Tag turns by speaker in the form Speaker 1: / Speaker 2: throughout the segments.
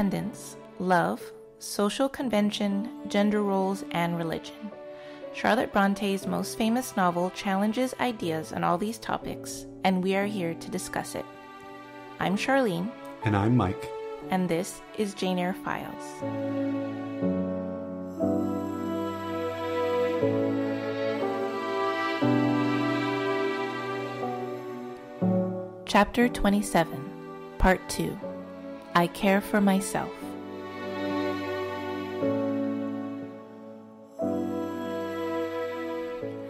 Speaker 1: independence, love, social convention, gender roles, and religion. Charlotte Bronte's most famous novel challenges ideas on all these topics, and we are here to discuss it. I'm Charlene.
Speaker 2: And I'm Mike.
Speaker 1: And this is Jane Eyre Files. Chapter 27, Part 2 I Care for Myself.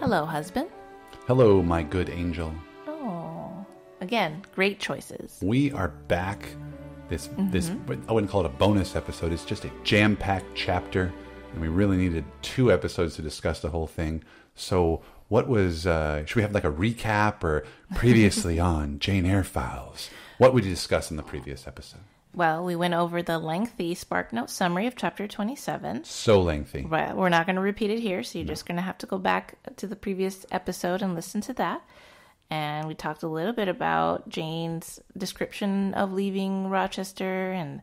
Speaker 1: Hello, husband.
Speaker 2: Hello, my good angel.
Speaker 1: Oh, again, great choices.
Speaker 2: We are back. This this I wouldn't call it a bonus episode. It's just a jam-packed chapter, and we really needed two episodes to discuss the whole thing. So, what was? Uh, should we have like a recap or previously on Jane Eyre Files? What would you discuss in the previous episode?
Speaker 1: Well, we went over the lengthy SparkNote summary of chapter 27.
Speaker 2: So lengthy.
Speaker 1: But we're not going to repeat it here, so you're just going to have to go back to the previous episode and listen to that. And we talked a little bit about Jane's description of leaving Rochester and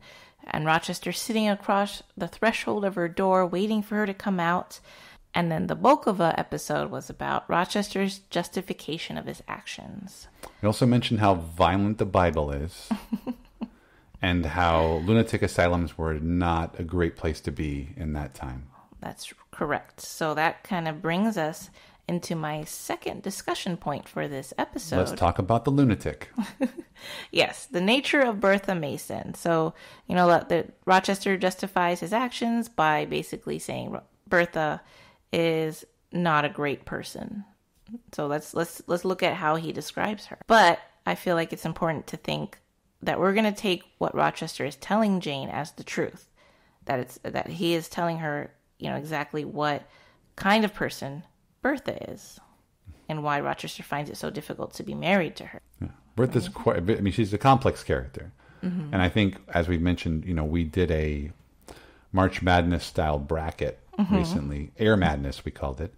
Speaker 1: and Rochester sitting across the threshold of her door waiting for her to come out. And then the bulk of the episode was about Rochester's justification of his actions.
Speaker 2: We also mentioned how violent the Bible is. and how lunatic asylums were not a great place to be in that time.
Speaker 1: That's correct. So that kind of brings us into my second discussion point for this episode.
Speaker 2: Let's talk about the lunatic.
Speaker 1: yes, the nature of Bertha Mason. So, you know, the, Rochester justifies his actions by basically saying Bertha is not a great person. So let's let's let's look at how he describes her. But I feel like it's important to think that we're going to take what Rochester is telling Jane as the truth. That it's that he is telling her, you know, exactly what kind of person Bertha is and why Rochester finds it so difficult to be married to her.
Speaker 2: Yeah. Bertha's quite I mean she's a complex character. Mm-hmm. And I think as we've mentioned, you know, we did a March Madness style bracket mm-hmm. recently, Eyre Madness we called it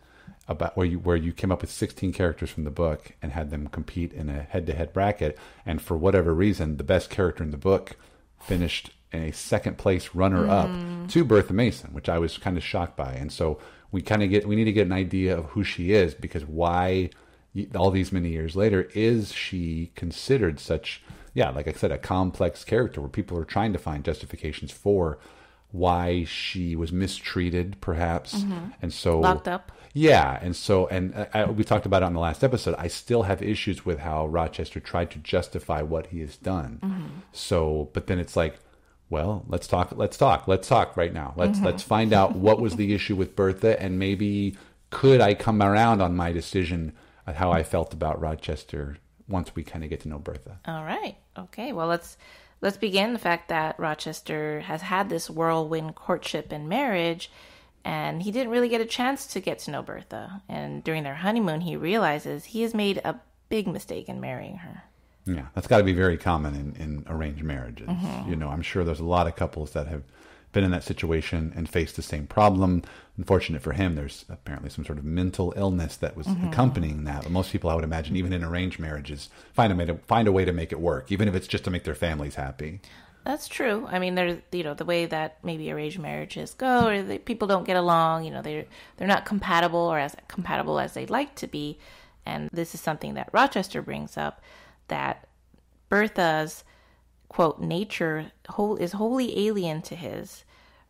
Speaker 2: about where you where you came up with 16 characters from the book and had them compete in a head-to-head bracket and for whatever reason the best character in the book finished in a second place runner up mm. to Bertha Mason which I was kind of shocked by and so we kind of get we need to get an idea of who she is because why all these many years later is she considered such yeah like I said a complex character where people are trying to find justifications for why she was mistreated perhaps mm-hmm. and so
Speaker 1: locked up
Speaker 2: yeah, and so and uh, I, we talked about it on the last episode. I still have issues with how Rochester tried to justify what he has done. Mm-hmm. So, but then it's like, well, let's talk. Let's talk. Let's talk right now. Let's mm-hmm. let's find out what was the issue with Bertha, and maybe could I come around on my decision of how I felt about Rochester once we kind of get to know Bertha.
Speaker 1: All right. Okay. Well, let's let's begin the fact that Rochester has had this whirlwind courtship and marriage and he didn't really get a chance to get to know Bertha. And during their honeymoon, he realizes he has made a big mistake in marrying her.
Speaker 2: Yeah, that's got to be very common in, in arranged marriages. Mm-hmm. You know, I'm sure there's a lot of couples that have been in that situation and faced the same problem. Unfortunate for him, there's apparently some sort of mental illness that was mm-hmm. accompanying that. But most people, I would imagine, even in arranged marriages, find a way to find a way to make it work, even if it's just to make their families happy.
Speaker 1: That's true. I mean, there's you know the way that maybe arranged marriages go, or the, people don't get along. You know, they're they're not compatible or as compatible as they'd like to be. And this is something that Rochester brings up that Bertha's quote nature whole, is wholly alien to his.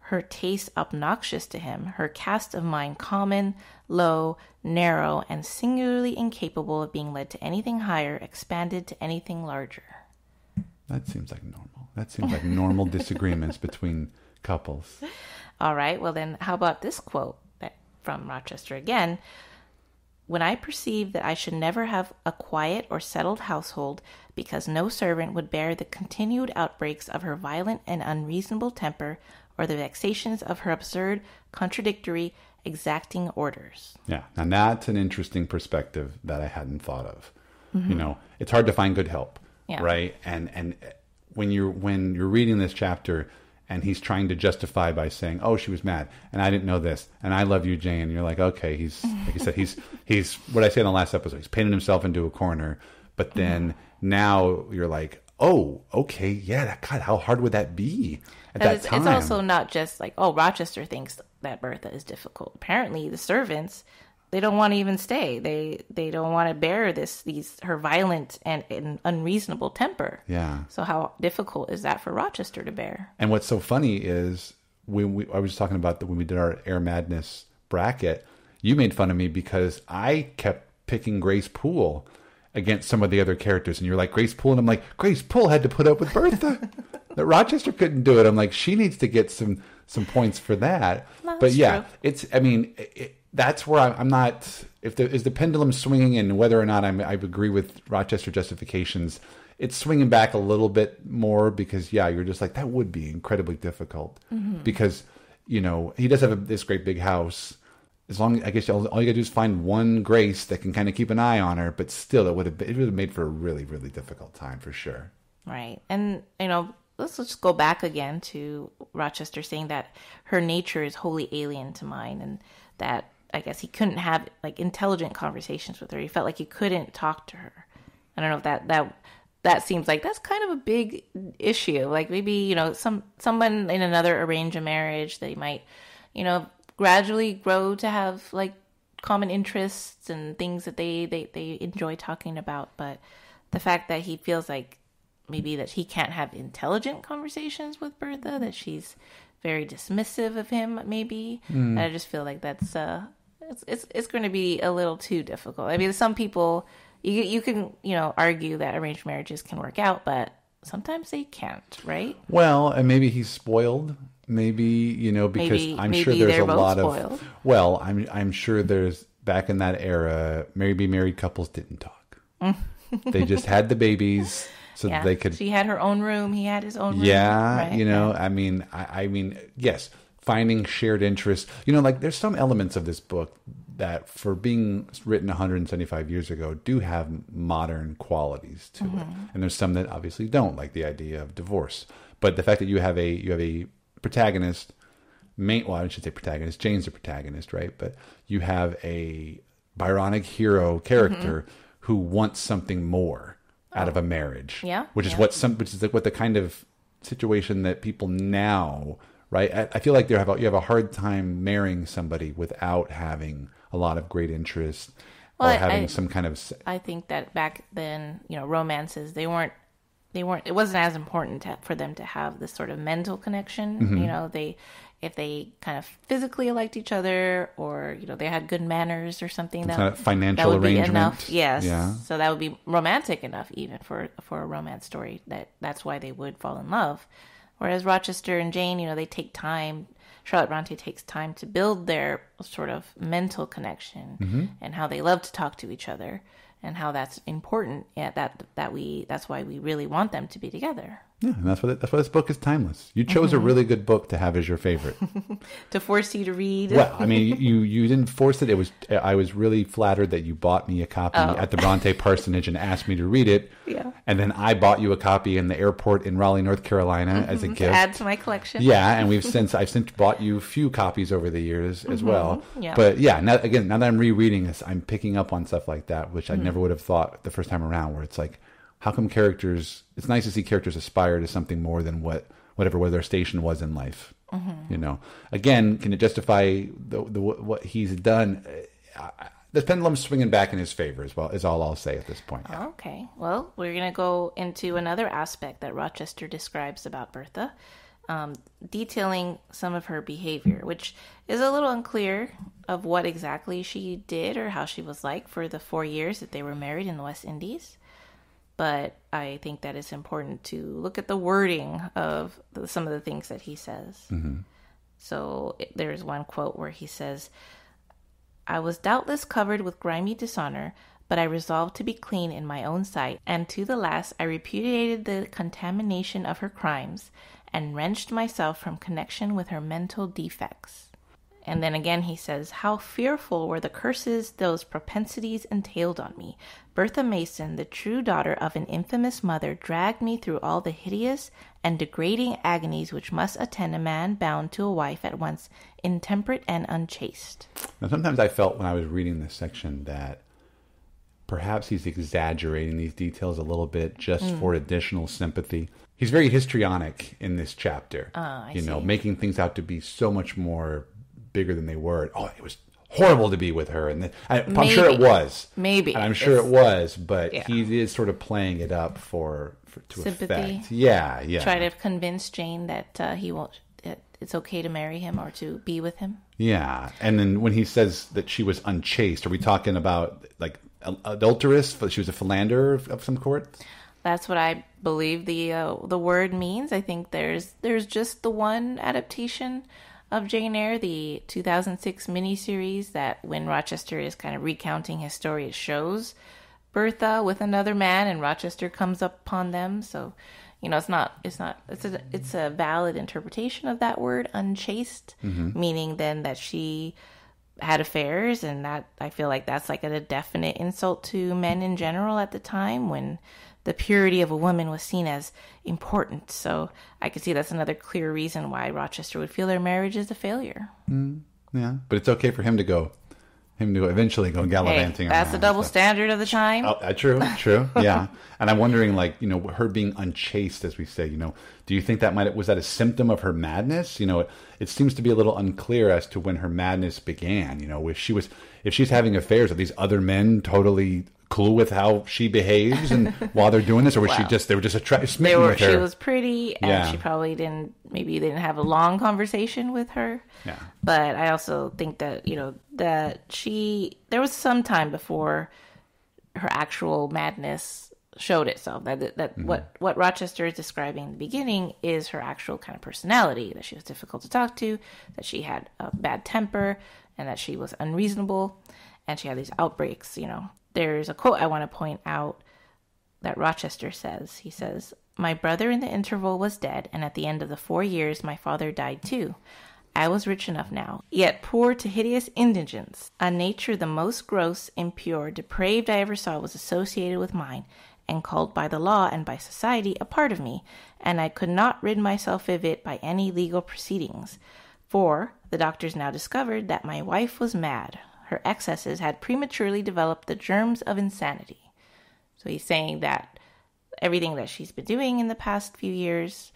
Speaker 1: Her taste obnoxious to him, her cast of mind common, low, narrow, and singularly incapable of being led to anything higher, expanded to anything larger.
Speaker 2: That seems like normal. That seems like normal disagreements between couples.
Speaker 1: All right. Well, then, how about this quote from Rochester again? When I perceived that I should never have a quiet or settled household because no servant would bear the continued outbreaks of her violent and unreasonable temper or the vexations of her absurd, contradictory, exacting orders.
Speaker 2: Yeah, and that's an interesting perspective that I hadn't thought of. Mm-hmm. You know, it's hard to find good help, yeah. right? And and when you're when you're reading this chapter and he's trying to justify by saying, "Oh, she was mad, and I didn't know this, and I love you, Jane." And you're like, "Okay, he's like you said, he's he's what I say in the last episode. He's painted himself into a corner." But then mm-hmm. now you're like, oh, okay, yeah, that, God, how hard would that be at that
Speaker 1: It's,
Speaker 2: time?
Speaker 1: it's also not just like, oh, Rochester thinks that Bertha is difficult. Apparently, the servants they don't want to even stay. They they don't want to bear this these her violent and, and unreasonable temper.
Speaker 2: yeah.
Speaker 1: So how difficult is that for Rochester to bear?
Speaker 2: And what's so funny is when we, I was talking about that when we did our Eyre Madness bracket, you made fun of me because I kept picking Grace Poole against some of the other characters, and you're like Grace Poole, and I'm like Grace Poole had to put up with Bertha. that Rochester couldn't do it. I'm like she needs to get some some points for that.
Speaker 1: That's
Speaker 2: but yeah,
Speaker 1: true.
Speaker 2: it's. I mean, it, that's where I'm, I'm not. If the is the pendulum swinging, and whether or not I'm, I agree with Rochester justifications, it's swinging back a little bit more because yeah, you're just like that would be incredibly difficult mm-hmm. because you know he does have a, this great big house. As long I guess all, all you gotta do is find one Grace that can kind of keep an eye on her, but still, it would have it would have made for a really really difficult time for sure.
Speaker 1: Right. And, you know, let's just go back again to Rochester saying that her nature is wholly alien to mine and that I guess he couldn't have like intelligent conversations with her. He felt like he couldn't talk to her. I don't know if that that that seems like that's kind of a big issue. Like maybe, you know, some someone in another arranged marriage they might, you know, gradually grow to have like common interests and things that they, they, they enjoy talking about. But the fact that he feels like maybe that he can't have intelligent conversations with Bertha, that she's very dismissive of him, maybe. And I just feel like that's uh, it's it's, it's going to be a little too difficult. I mean, some people you you can you know argue that arranged marriages can work out, but sometimes they can't, right?
Speaker 2: Well, and maybe he's spoiled. Maybe you know because
Speaker 1: Maybe-
Speaker 2: I'm
Speaker 1: maybe
Speaker 2: sure there's a lot
Speaker 1: spoiled.
Speaker 2: of. Well, I'm I'm sure there's back in that era, maybe married couples didn't talk. they just had the babies so
Speaker 1: Yeah,
Speaker 2: they could.
Speaker 1: she had her own room. He had his own room.
Speaker 2: Yeah,
Speaker 1: right?
Speaker 2: you know, I mean, I, I mean, yes, finding shared interest. You know, like there's some elements of this book that, for being written 175 years ago, do have modern qualities to it, mm-hmm. and there's some that obviously don't, like the idea of divorce. But the fact that you have a you have a protagonist, main well, I should say protagonist. Jane's the protagonist, right? But you have a Byronic hero character mm-hmm. who wants something more out of a oh. marriage.
Speaker 1: Yeah,
Speaker 2: Which is
Speaker 1: yeah.
Speaker 2: what some which is like what the kind of situation that people now right I, I feel like have a, you have a hard time marrying somebody without having a lot of great interest
Speaker 1: Well,
Speaker 2: or having
Speaker 1: I-
Speaker 2: some kind of
Speaker 1: I think that back then, you know, romances they weren't they weren't it wasn't as important to, for them to have this sort of mental connection.
Speaker 2: Mm-hmm.
Speaker 1: You know, they if they kind of physically liked each other or you know they had good manners or something that
Speaker 2: kind of
Speaker 1: that
Speaker 2: financial
Speaker 1: would be
Speaker 2: arrangement.
Speaker 1: enough. Yes.
Speaker 2: Yeah.
Speaker 1: So that would be romantic enough even for for a romance story that that's why they would fall in love. Whereas Rochester and Jane, you know, they take time. Charlotte Bronte takes time to build their sort of mental connection
Speaker 2: Mm-hmm.
Speaker 1: and how they love to talk to each other and how that's important. Yeah, that that we that's why we really want them to be together.
Speaker 2: Yeah, and that's what it, that's why this book is timeless. You chose a really good book to have as your favorite.
Speaker 1: To force you to read.
Speaker 2: well, I mean, you you didn't force it. It was I was really flattered that you bought me a copy at the Bronte Parsonage and asked me to read it.
Speaker 1: Yeah.
Speaker 2: And then I bought you a copy in the airport in Raleigh, North Carolina, as a
Speaker 1: to
Speaker 2: gift.
Speaker 1: add to my collection.
Speaker 2: Yeah, and we've since I've since bought you a few copies over the years as well.
Speaker 1: Mm-hmm. yeah.
Speaker 2: But yeah, now again, now that I'm rereading this, I'm picking up on stuff like that, which I
Speaker 1: Mm-hmm.
Speaker 2: never would have thought the first time around. Where it's like, how come characters? It's nice to see characters aspire to something more than what whatever where their station was in life.
Speaker 1: Mm-hmm.
Speaker 2: You know, again, can it justify the, the what he's done? I- The pendulum's swinging back in his favor, as well. Is all I'll say at this point.
Speaker 1: Okay. Well, we're going to go into another aspect that Rochester describes about Bertha, um, detailing some of her behavior, which is a little unclear of what exactly she did or how she was like for the four years that they were married in the West Indies. But I think that it's important to look at the wording of the, some of the things that he says. Mm-hmm. So it- there's one quote where he says, I was doubtless covered with grimy dishonor, but I resolved to be clean in my own sight, and to the last I repudiated the contamination of her crimes, and wrenched myself from connection with her mental defects. And then again he says, How fearful were the curses those propensities entailed on me. Bertha Mason, the true daughter of an infamous mother, dragged me through all the hideous and degrading agonies which must attend a man bound to a wife at once intemperate and unchaste.
Speaker 2: Now, sometimes I felt when I was reading this section that perhaps he's exaggerating these details a little bit just
Speaker 1: Hmm.
Speaker 2: for additional sympathy. He's very histrionic in this chapter.
Speaker 1: Ah,
Speaker 2: you know, making things out to be so much more bigger than they were. Oh, it was horrible to be with her, and then, I, I'm sure it was.
Speaker 1: Maybe.
Speaker 2: And I'm sure it was, but
Speaker 1: Yeah.
Speaker 2: he is sort of playing it up for, for to
Speaker 1: Sympathy.
Speaker 2: effect. Yeah, yeah,
Speaker 1: Try to convince Jane that uh, he won't. That it's okay to marry him or to be with him.
Speaker 2: yeah. And then when he says that she was unchaste, are we talking about like adulteress? She was a philanderer of, of some sort.
Speaker 1: That's what I believe the uh, the word means. I think there's there's just the one adaptation of Jane Eyre, the 2006 miniseries that when Rochester is kind of recounting his story, it shows Bertha with another man, and Rochester comes upon them. So, you know, it's not it's not it's a it's a valid interpretation of that word, unchaste, mm-hmm. meaning then that she had affairs and that I feel like that's like a definite insult to men in general at the time when the purity of a woman was seen as important. So I could see that's another clear reason why Rochester would feel their marriage is a failure.
Speaker 2: Yeah, but it's okay for him to go, him to eventually go
Speaker 1: Hey,
Speaker 2: gallivanting.
Speaker 1: that's the double
Speaker 2: so-
Speaker 1: standard of the time.
Speaker 2: Oh, uh, true, true, yeah. And I'm wondering, like, you know, her being unchaste, as we say, you know, do you think that might was that a symptom of her madness? You know, it, it seems to be a little unclear as to when her madness began. You know, if she was, if she's having affairs, are these other men totally clue with how she behaves and while they're doing this, or was she just they were just attracted,
Speaker 1: They were,
Speaker 2: with her?
Speaker 1: she was pretty, and
Speaker 2: Yeah.
Speaker 1: she probably didn't. Maybe they didn't have a long conversation with her.
Speaker 2: Yeah.
Speaker 1: But I also think that you know that she there was some time before her actual madness showed itself. That that mm-hmm. what what Rochester is describing in the beginning is her actual kind of personality. That she was difficult to talk to. That she had a bad temper, and that she was unreasonable, and she had these outbreaks. You know, there's a quote I want to point out that Rochester says. He says, My brother in the interval was dead, and at the end of the four years, my father died too. I was rich enough now, yet poor to hideous indigence. A nature the most gross, impure, depraved I ever saw was associated with mine, and called by the law and by society a part of me, and I could not rid myself of it by any legal proceedings. For the doctors now discovered that my wife was mad. Her excesses had prematurely developed the germs of insanity. So he's saying that everything that she's been doing in the past few years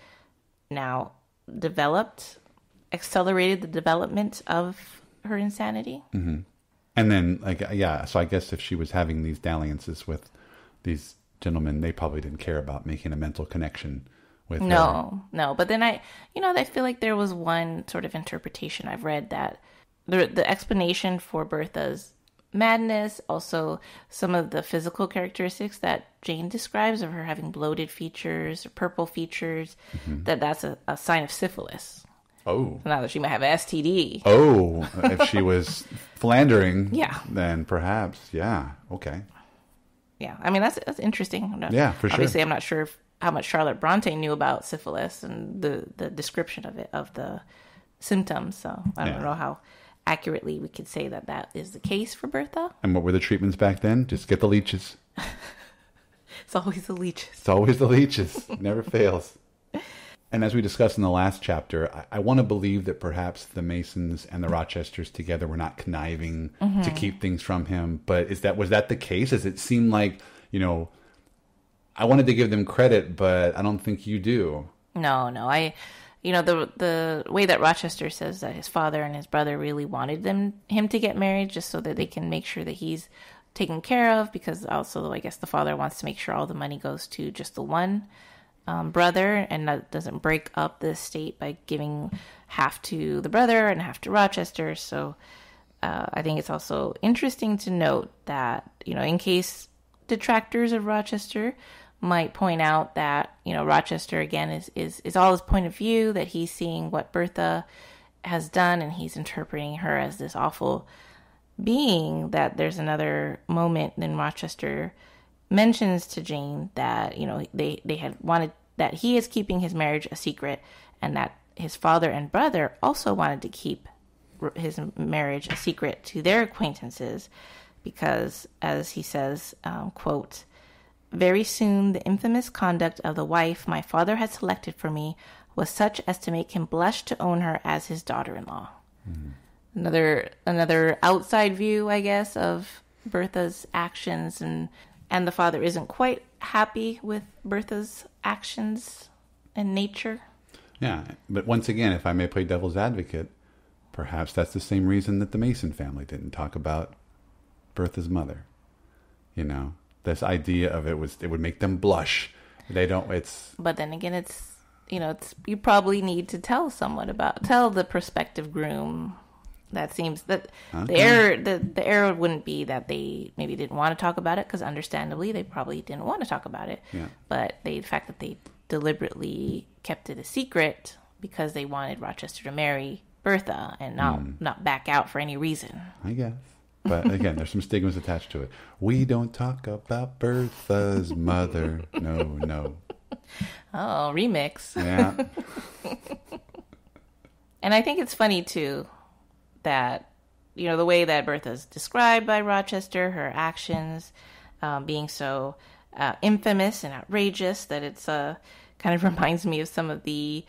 Speaker 1: now developed, accelerated the development of her insanity. Mm-hmm.
Speaker 2: And then, like, yeah, so I guess if she was having these dalliances with these gentlemen, they probably didn't care about making a mental connection with her.
Speaker 1: No, no. But then I, you know, I feel like there was one sort of interpretation I've read that the the explanation for Bertha's madness, also some of the physical characteristics that Jane describes of her having bloated features or purple features, mm-hmm. that that's a, a sign of syphilis.
Speaker 2: Oh.
Speaker 1: Now that she might have STD.
Speaker 2: Oh, if she was philandering,
Speaker 1: Yeah.
Speaker 2: then perhaps, yeah, okay.
Speaker 1: Yeah, I mean that's that's interesting. Not-
Speaker 2: Yeah, for sure.
Speaker 1: Obviously, I'm not sure if, how much Charlotte Bronte knew about syphilis and the the description of it of the symptoms. So I don't
Speaker 2: Yeah.
Speaker 1: know how accurately we could say that that is the case for Bertha.
Speaker 2: And what were the treatments back then? Just get the leeches.
Speaker 1: It's always the leeches.
Speaker 2: It's always the leeches. Never fails. And as we discussed in the last chapter, I, I want to believe that perhaps the Masons and the Rochesters together were not conniving to mm-hmm. keep things from him. But is that was that the case? Does it seem like you know? I wanted to give them credit, but I don't think you do.
Speaker 1: No, no, I, you know, the the way that Rochester says that his father and his brother really wanted them him to get married just so that they can make sure that he's taken care of because also I guess the father wants to make sure all the money goes to just the one um, brother and that doesn't break up the estate by giving half to the brother and half to Rochester. So uh, I think it's also interesting to note that you know in case detractors of Rochester might point out that you know Rochester again is is is all his point of view that he's seeing what Bertha has done and he's interpreting her as this awful being that there's another moment in Rochester mentions to Jane that you know they they had wanted that he is keeping his marriage a secret and that his father and brother also wanted to keep his marriage a secret to their acquaintances because as he says um, quote very soon the infamous conduct of the wife my father had selected for me was such as to make him blush to own her as his daughter-in-law hmm. another another outside view i guess of Bertha's actions and and the father isn't quite happy with Bertha's actions and nature.
Speaker 2: Yeah, but once again, if I may play devil's advocate, perhaps that's the same reason that the Mason family didn't talk about Bertha's mother. You know, this idea of it was it would make them blush. They don't. It's
Speaker 1: But then again, it's you know, it's you probably need to tell someone about tell the prospective groom. That seems that the error the the error wouldn't be that they maybe didn't want to talk about it because understandably they probably didn't want to talk about it.
Speaker 2: Yeah.
Speaker 1: But the fact that they deliberately kept it a secret because they wanted Rochester to marry Bertha and not
Speaker 2: Hmm.
Speaker 1: not back out for any reason.
Speaker 2: I guess. But again, there's some stigmas attached to it. We don't talk about Bertha's mother. No, no.
Speaker 1: Oh, remix.
Speaker 2: Yeah.
Speaker 1: And I think it's funny too that you know the way that Bertha's described by Rochester, her actions um, being so uh, infamous and outrageous that it's uh, kind of reminds me of some of the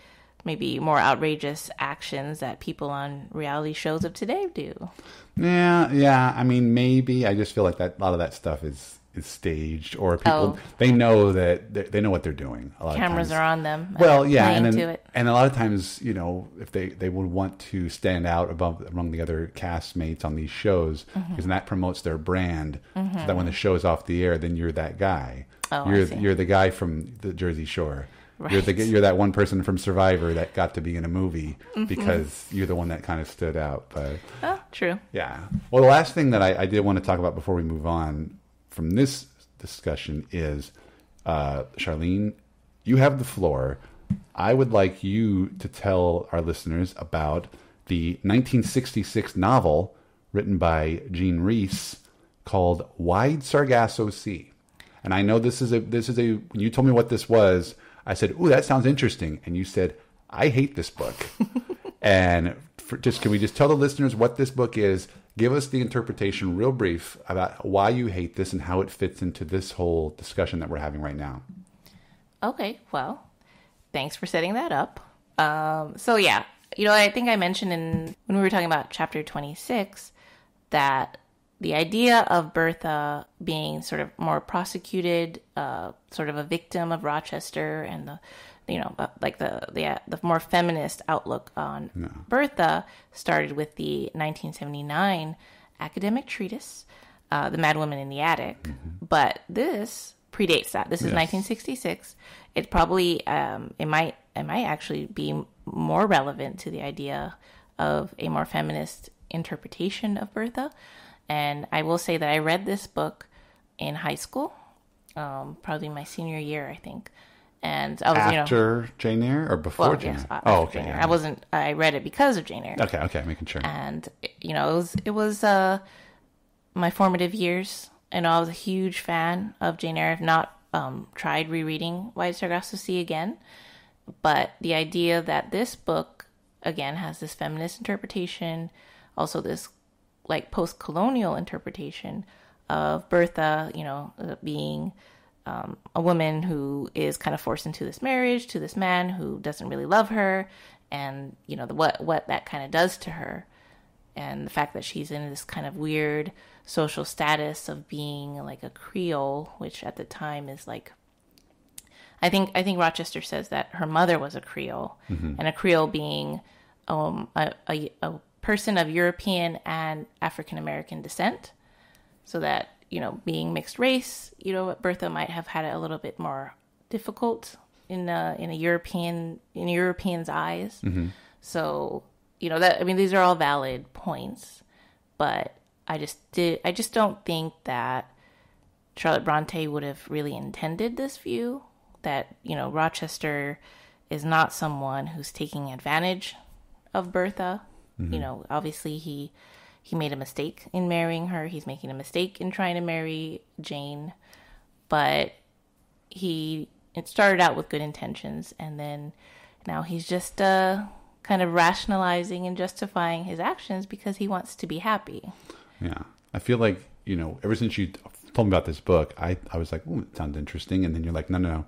Speaker 1: maybe more outrageous actions that people on reality shows of today do.
Speaker 2: Yeah, yeah. I mean, maybe. I just feel like that a lot of that stuff is is staged, or people
Speaker 1: Oh.
Speaker 2: they know that they, they know what they're doing. A lot
Speaker 1: Cameras
Speaker 2: of times.
Speaker 1: are on them.
Speaker 2: Well, yeah, and then,
Speaker 1: it.
Speaker 2: and a lot of times, you know, if they they would want to stand out above among the other castmates on these shows,
Speaker 1: Mm-hmm.
Speaker 2: because that promotes their brand. So that when the show is off the air, then you're that guy.
Speaker 1: Oh, I
Speaker 2: you're you're the guy from the Jersey Shore. You're the you're that one person from Survivor that got to be in a movie
Speaker 1: Mm-hmm.
Speaker 2: because you're the one that kind of stood out. But
Speaker 1: Oh, true.
Speaker 2: yeah. Well, the last thing that I, I did want to talk about before we move on from this discussion is uh, Charlene, you have the floor. I would like you to tell our listeners about the 1966 novel written by Jean Rhys called Wide Sargasso Sea. And I know this is a this is a you told me what this was, I said, "Ooh, that sounds interesting." And you said, "I hate this book." and for, just can we just tell the listeners what this book is? Give us the interpretation, real brief, about why you hate this and how it fits into this whole discussion that we're having right now.
Speaker 1: Okay, well, thanks for setting that up. Um, so yeah, you know, I think I mentioned in when we were talking about chapter 26 that the idea of Bertha being sort of more prosecuted, uh, sort of a victim of Rochester, and the, you know, like the the the more feminist outlook on Bertha started with the 1979 academic treatise, uh, "The Mad Woman in the Attic," but this predates that. This is 1966. It probably um, it might it might actually be more relevant to the idea of a more feminist interpretation of Bertha. And I will say that I read this book in high school, um, probably my senior year, I think. And I was, you know,
Speaker 2: After Jane Eyre or before
Speaker 1: well,
Speaker 2: Jane Eyre?
Speaker 1: after
Speaker 2: oh, okay. Yeah.
Speaker 1: I wasn't. I read it because of Jane Eyre
Speaker 2: Okay, okay, making sure.
Speaker 1: and you know it was it was uh my formative years and I was a huge fan of Jane Eyre. I've not um, tried rereading Wide Sargasso Sea again, but the idea that this book again has this feminist interpretation, also this like post-colonial interpretation of Bertha, you know, uh, being um, a woman who is kind of forced into this marriage to this man who doesn't really love her, and you know the, what what that kind of does to her, and the fact that she's in this kind of weird social status of being like a Creole, which at the time is like. I think I think Rochester says that her mother was a Creole, and a Creole being um, a, a, a person of European and African American descent so that you know being mixed race you know bertha might have had it a little bit more difficult in a, in a european in europeans eyes. Mm-hmm. So you know that i mean these are all valid points but i just did i just don't think that charlotte bronte would have really intended this view that you know rochester is not someone who's taking advantage of bertha you know obviously he he made a mistake in marrying her. He's making a mistake in trying to marry Jane, but he it started out with good intentions, and then now he's just uh, kind of rationalizing and justifying his actions because he wants to be happy.
Speaker 2: Yeah. I feel like, you know, ever since you told me about this book, I, I was like, it sounds interesting. And then you're like, no, no, no.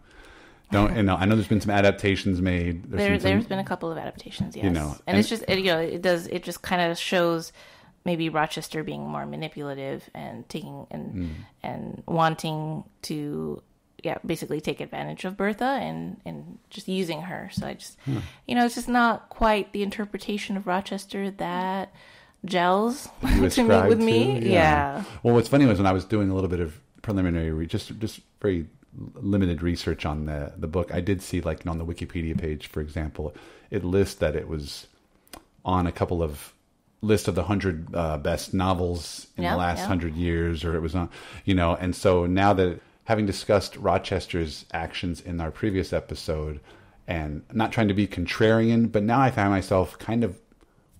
Speaker 2: Don't, and no, I know there's been some adaptations made. There's
Speaker 1: There,
Speaker 2: been some-
Speaker 1: there's been a couple of adaptations, yes,
Speaker 2: You know,
Speaker 1: and,
Speaker 2: and-
Speaker 1: it's just it, you know it does it just kind of shows maybe Rochester being more manipulative and taking and
Speaker 2: Mm.
Speaker 1: and wanting to yeah basically take advantage of Bertha and and just using her. So I just
Speaker 2: Hmm.
Speaker 1: you know it's just not quite the interpretation of Rochester that gels to me with
Speaker 2: to?
Speaker 1: me. Yeah.
Speaker 2: Well, what's funny was when I was doing a little bit of preliminary, re- just just very limited research on the the book, I did see like on the Wikipedia page, for example, it lists that it was on a couple of list of the hundred uh, best novels in
Speaker 1: Yeah,
Speaker 2: the last
Speaker 1: yeah.
Speaker 2: hundred years, or it was on, you know, and so now that having discussed Rochester's actions in our previous episode, and not trying to be contrarian, but now I find myself kind of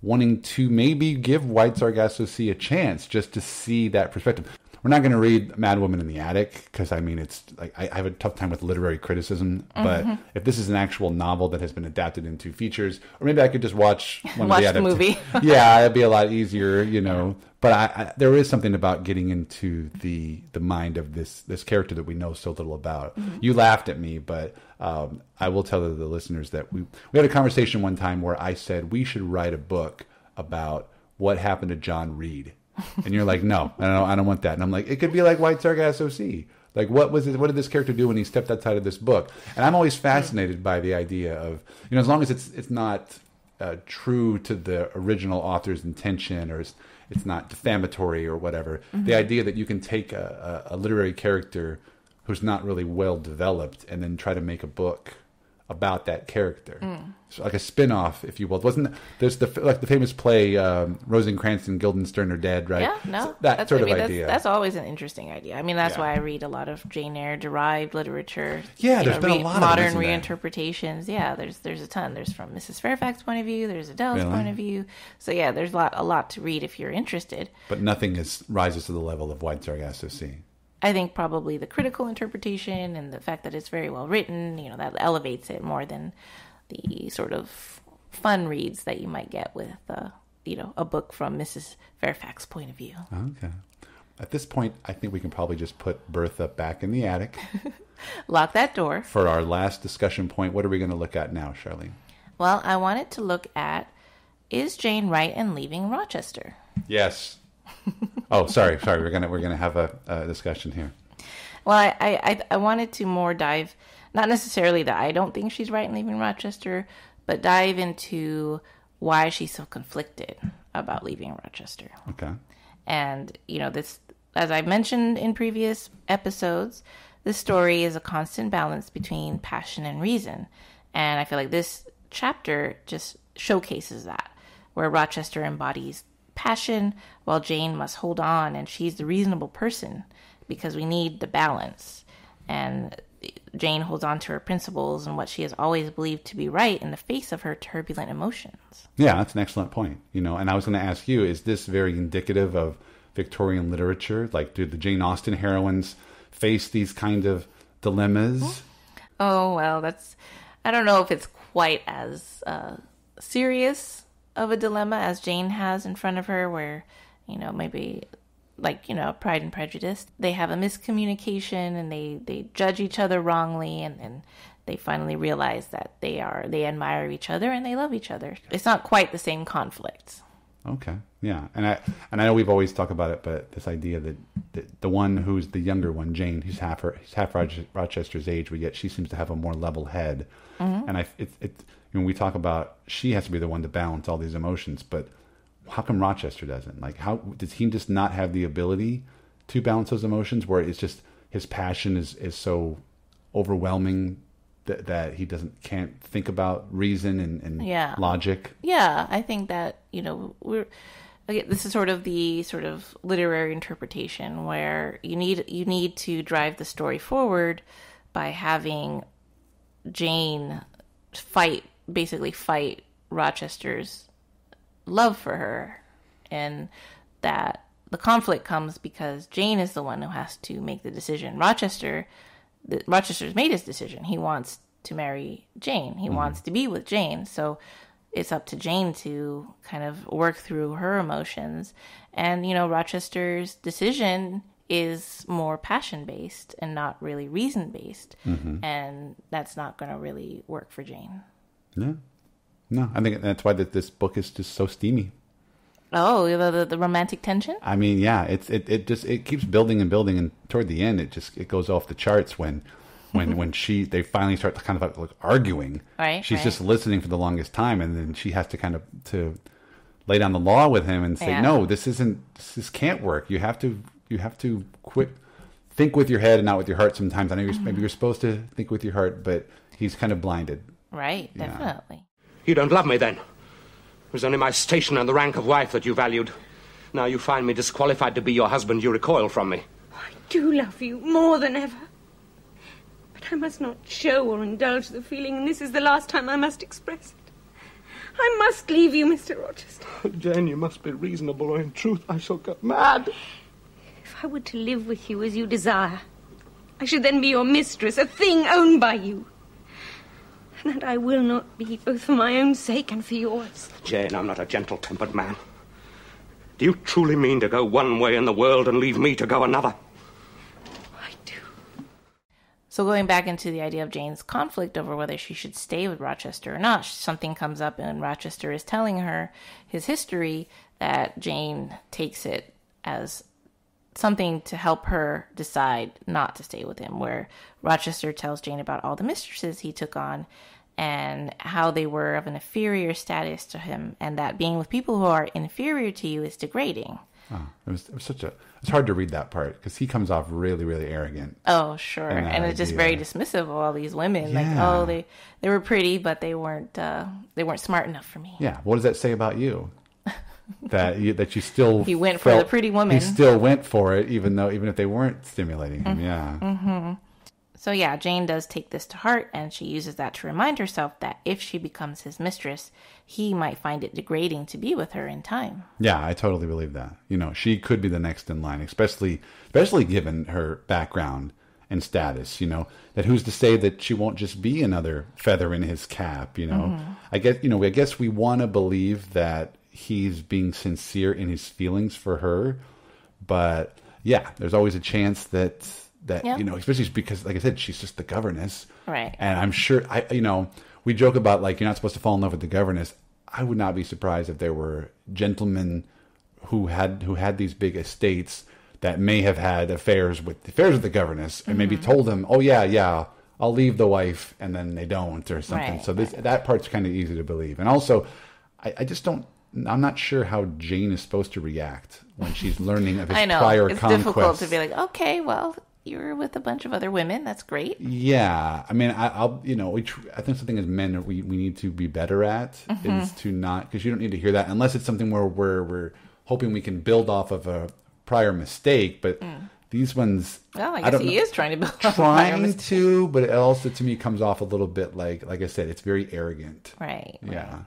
Speaker 2: wanting to maybe give Wide Sargasso Sea a chance just to see that perspective. We're not going to read Mad Woman in the Attic because I mean it's like I, I have a tough time with literary criticism. But
Speaker 1: Mm-hmm.
Speaker 2: if this is an actual novel that has been adapted into features, or maybe I could just watch one
Speaker 1: Watch
Speaker 2: of the,
Speaker 1: the movie.
Speaker 2: yeah, it'd be a lot easier, you know. But I, I, there is something about getting into the the mind of this this character that we know so little about.
Speaker 1: Mm-hmm.
Speaker 2: You laughed at me, but um, I will tell the, the listeners that we we had a conversation one time where I said we should write a book about what happened to John Reed, and you're like, no, I don't, I don't want that. And I'm like, it could be like Wide Sargasso Sea. Like, what was it? What did this character do when he stepped outside of this book? And I'm always fascinated by the idea of, you know, as long as it's it's not uh, true to the original author's intention or it's, it's not defamatory or whatever. The idea that you can take a, a, a literary character who's not really well developed and then try to make a book about that character, so like a spin-off, if you will. Wasn't there's the like the famous play um, Rosencrantz and Guildenstern are dead, right?
Speaker 1: Yeah, no,
Speaker 2: So that
Speaker 1: that's,
Speaker 2: sort
Speaker 1: I
Speaker 2: of idea.
Speaker 1: That's, that's always an interesting idea. I mean, that's
Speaker 2: Yeah.
Speaker 1: why I read a lot of Jane Eyre derived literature.
Speaker 2: Yeah, there's been a lot of
Speaker 1: modern
Speaker 2: isn't
Speaker 1: reinterpretations. Yeah, there's there's a ton. There's from Mrs. Fairfax's point of view. There's Adele's
Speaker 2: Really?
Speaker 1: point of view. So yeah, there's a lot a lot to read if you're interested.
Speaker 2: but nothing is rises to the level of Wide Sargasso Sea.
Speaker 1: I think probably the critical interpretation and the fact that it's very well written, you know, that elevates it more than the sort of fun reads that you might get with, uh, you know, a book from Mrs. Fairfax's point of view.
Speaker 2: Okay. At this point, I think we can probably just put Bertha back in the attic.
Speaker 1: Lock that door.
Speaker 2: For our last discussion point, what are we going to look at now, Charlene?
Speaker 1: Well, I wanted to look at is Jane right in leaving Rochester?
Speaker 2: Yes. Oh, sorry, sorry. We're gonna we're gonna have a, a discussion here.
Speaker 1: Well, I, I, I- I wanted to more dive, not necessarily that I don't think she's right in leaving Rochester, but dive into why she's so conflicted about leaving Rochester.
Speaker 2: Okay.
Speaker 1: And, you know, this, as I mentioned in previous episodes, this story is a constant balance between passion and reason. And I feel like this chapter just showcases that, where Rochester embodies passion while Jane must hold on and she's the reasonable person because we need the balance. And Jane holds on to her principles and what she has always believed to be right in the face of her turbulent emotions.
Speaker 2: Yeah, that's an excellent point. You know, and I was going to ask you: Is this very indicative of Victorian literature? Like, do the Jane Austen heroines face these kind of dilemmas?
Speaker 1: Oh well, that's I don't know if it's quite as uh, serious of a dilemma as Jane has in front of her, where you know maybe like you know Pride and Prejudice, they have a miscommunication and they they judge each other wrongly, and then they finally realize that they are they admire each other and they love each other. It's not quite the same conflict.
Speaker 2: Okay, yeah, and I and I know we've always talked about it, but this idea that, that the one who's the younger one, Jane, who's half her, he's half Roche- Rochester's age, but yet she seems to have a more level head, mm-hmm. and I it's it when we talk about she has to be the one to balance all these emotions, but how come Rochester doesn't? Like, how does he just not have the ability to balance those emotions? Where it's just his passion is is so overwhelming that that he doesn't can't think about reason and, and
Speaker 1: Yeah.
Speaker 2: logic.
Speaker 1: Yeah, I think that you know we're again, this is sort of the sort of literary interpretation where you need you need to drive the story forward by having Jane fight basically fight Rochester's love for her and that the conflict comes because Jane is the one who has to make the decision. Rochester the, Rochester's made his decision. He wants to marry Jane. He mm-hmm. wants to be with Jane. So it's up to Jane to kind of work through her emotions. And, you know, Rochester's decision is more passion based and not really reason based. Mm-hmm. And that's not going to really work for Jane.
Speaker 2: Yeah. No, I think that's why that this book is just so steamy.
Speaker 1: Oh, the, the, the romantic tension.
Speaker 2: I mean, yeah, it's it, it just it keeps building and building, and toward the end, it just it goes off the charts when when when she they finally start to kind of like arguing.
Speaker 1: Right,
Speaker 2: She's
Speaker 1: right.
Speaker 2: just listening for the longest time, and then she has to kind of to lay down the law with him and say,
Speaker 1: Yeah.
Speaker 2: no, this isn't this, this can't work. You have to you have to quit think with your head and not with your heart. Sometimes I know you're,
Speaker 1: Mm-hmm.
Speaker 2: maybe you're supposed to think with your heart, but he's kind of blinded.
Speaker 1: Right,
Speaker 2: Yeah.
Speaker 1: definitely.
Speaker 3: You don't love me then. It was only my station and the rank of wife that you valued. Now you find me disqualified to be your husband, you recoil from me.
Speaker 4: I do love you more than ever. But I must not show or indulge the feeling, and this is the last time I must express it. I must leave you, Mr. Rochester.
Speaker 3: Oh, Jane, you must be reasonable, or in truth I shall go mad.
Speaker 4: If I were to live with you as you desire, I should then be your mistress, a thing owned by you. And that I will not be, both for my own sake and for yours.
Speaker 3: Jane, I'm not a gentle tempered man. Do you truly mean to go one way in the world and leave me to go another?
Speaker 4: I do.
Speaker 1: So going back into the idea of Jane's conflict over whether she should stay with Rochester or not, something comes up and Rochester is telling her his history that Jane takes it as something to help her decide not to stay with him where Rochester tells Jane about all the mistresses he took on and how they were of an inferior status to him and that being with people who are inferior to you is degrading.
Speaker 2: Oh, it was it was such a it's hard to read that part because he comes off really really arrogant.
Speaker 1: Oh, sure.
Speaker 2: And
Speaker 1: And it's just very dismissive of all these women. Like, oh, they they were pretty, but they weren't uh, they weren't smart enough for me.
Speaker 2: Yeah, what does that say about you? That you that you still
Speaker 1: He went for the pretty woman.
Speaker 2: He still went for it, even though even if they weren't stimulating him.
Speaker 1: Mm-hmm.
Speaker 2: Yeah,
Speaker 1: So yeah, Jane does take this to heart, and she uses that to remind herself that if she becomes his mistress, he might find it degrading to be with her in time.
Speaker 2: yeah, I totally believe that. You know, she could be the next in line, especially especially given her background and status. You know, that who's to say that she won't just be another feather in his cap? You know, I guess you know, I guess we want to believe that he's being sincere in his feelings for her, but yeah, there's always a chance that that you know, especially because, like I said, she's just the governess,
Speaker 1: Right.
Speaker 2: And I'm sure I, you know, we joke about like you're not supposed to fall in love with the governess. I would not be surprised if there were gentlemen who had who had these big estates that may have had affairs with affairs with the governess and maybe
Speaker 1: Mm-hmm.
Speaker 2: told them, "Oh yeah, yeah, I'll leave the wife," and then they don't or something.
Speaker 1: Right,
Speaker 2: so this that part's kind of easy to believe. And also, I, I just don't. I'm not sure how Jane is supposed to react when she's learning of his
Speaker 1: I know
Speaker 2: prior
Speaker 1: it's
Speaker 2: conquests.
Speaker 1: difficult to be like, okay, well, you're with a bunch of other women. That's great.
Speaker 2: Yeah, I mean, I, I'll you know, we tr- I think something as men we we need to be better at
Speaker 1: Mm-hmm.
Speaker 2: is to not because you don't need to hear that unless it's something where we're we're hoping we can build off of a prior mistake. But these ones,
Speaker 1: Mm. Well, I guess
Speaker 2: don't
Speaker 1: he
Speaker 2: know-
Speaker 1: is trying to build
Speaker 2: trying to, but it also to me comes off a little bit like like I said, it's very arrogant.
Speaker 1: Right.
Speaker 2: Yeah,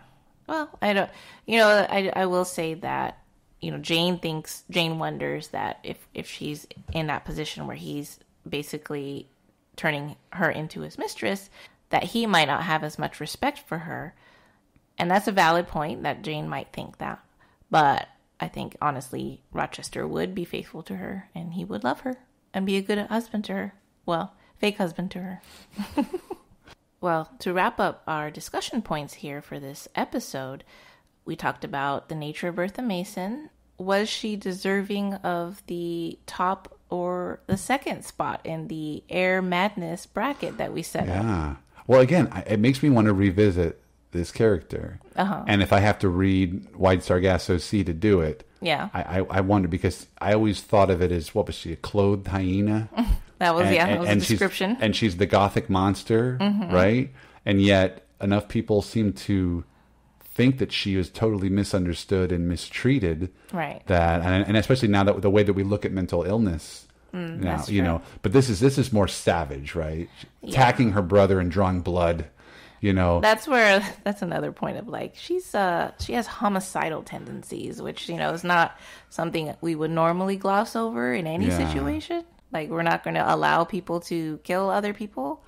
Speaker 1: Well, I don't. You know, I I will say that you know Jane thinks Jane wonders that if if she's in that position where he's basically turning her into his mistress, that he might not have as much respect for her, and that's a valid point that Jane might think that, but. I think honestly, Rochester would be faithful to her, and he would love her and be a good husband to her. Well, fake husband to her. Well, to wrap up our discussion points here for this episode, we talked about the nature of Bertha Mason. Was she deserving of the top or the second spot in the Eyre Madness bracket that we set up?
Speaker 2: yeah. Well, again, I, it makes me want to revisit this character,
Speaker 1: Uh-huh.
Speaker 2: and if I have to read Wide Sargasso Sea to do it,
Speaker 1: Yeah,
Speaker 2: I, I, I wonder because I always thought of it as what was she a clothed hyena?
Speaker 1: that was yeah, that was a description. Mm-hmm.
Speaker 2: and she's the gothic monster, right? And yet enough people seem to think that she was totally misunderstood and mistreated.
Speaker 1: Right.
Speaker 2: That and, and especially now that the way that we look at mental illness. now,
Speaker 1: Mm, that's
Speaker 2: you know, but this is this is more savage, right? Attacking her brother and drawing blood. You know,
Speaker 1: that's where that's another point of like she's uh she has homicidal tendencies, which you know is not something we would normally gloss over in any
Speaker 2: Yeah.
Speaker 1: situation. Like we're not going to allow people to kill other people.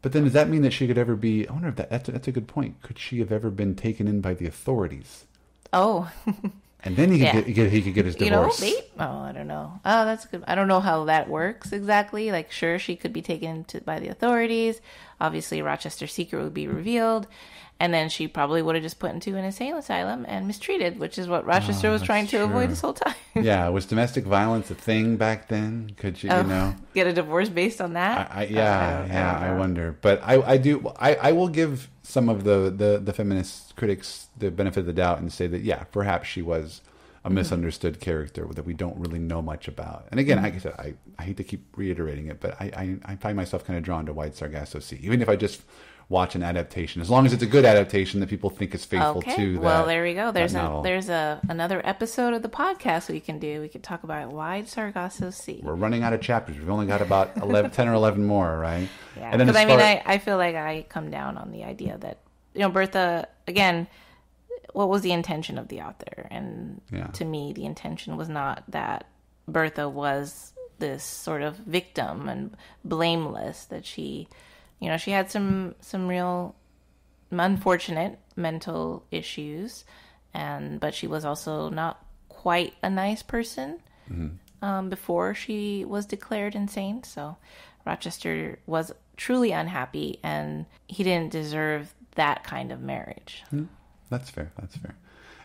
Speaker 2: but then does that mean that she could ever be? I wonder if that that's a, that's a good point. Could she have ever been taken in by the authorities?
Speaker 1: Oh,
Speaker 2: And then he could,
Speaker 1: Yeah.
Speaker 2: get, he could he could get his
Speaker 1: you know,
Speaker 2: divorce.
Speaker 1: oh, I don't know. Oh, that's good. I don't know how that works exactly. Like, sure, she could be taken to by the authorities. Obviously, Rochester secret would be revealed, and then she probably would have just put into an insane asylum and mistreated, which is what Rochester was
Speaker 2: Oh, that's
Speaker 1: trying to avoid this whole time.
Speaker 2: yeah, was domestic violence a thing back then? Could you,
Speaker 1: Oh,
Speaker 2: you know?
Speaker 1: get a divorce based on that?
Speaker 2: I, I, yeah,
Speaker 1: don't-
Speaker 2: yeah, I wonder. But I, I do, I, I will give some of the, the, the feminist critics the benefit of the doubt and say that, yeah, perhaps she was a
Speaker 1: Mm-hmm.
Speaker 2: misunderstood character that we don't really know much about. And again,
Speaker 1: Mm-hmm.
Speaker 2: like I said, I, I hate to keep reiterating it, but I, I, I find myself kind of drawn to Wide Sargasso Sea, even if I just watch an adaptation, as long as it's a good adaptation that people think is faithful
Speaker 1: Okay.
Speaker 2: to. That,
Speaker 1: well, there we go. There's a there's a another episode of the podcast we can do. We could talk about Wide Sargasso Sea.
Speaker 2: We're running out of chapters. We've only got about 11, 10 or 11 more, right?
Speaker 1: Yeah, because I mean,
Speaker 2: far-
Speaker 1: I, I feel like I come down on the idea that you know Bertha again. What was the intention of the author? And
Speaker 2: Yeah.
Speaker 1: to me, the intention was not that Bertha was this sort of victim and blameless. That she, you know, she had some some real unfortunate mental issues, and but she was also not quite a nice person um, before she was declared insane. So Rochester was truly unhappy, and he didn't deserve that kind of marriage.
Speaker 2: That's fair. That's fair.